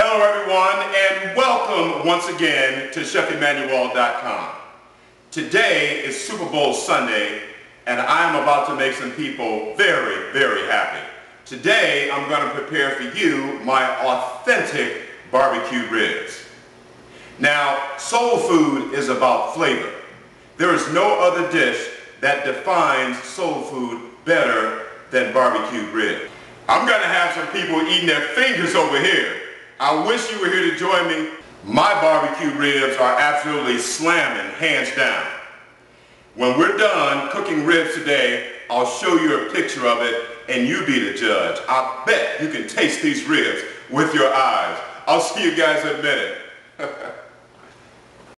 Hello everyone and welcome once again to ChefEmanuel.com. Today is Super Bowl Sunday and I'm about to make some people very, very happy. Today I'm going to prepare for you my authentic barbecue ribs. Now, soul food is about flavor. There is no other dish that defines soul food better than barbecue ribs. I'm going to have some people eating their fingers over here. I wish you were here to join me. My barbecue ribs are absolutely slamming, hands down. When we're done cooking ribs today, I'll show you a picture of it and you be the judge. I bet you can taste these ribs with your eyes. I'll see you guys in a minute.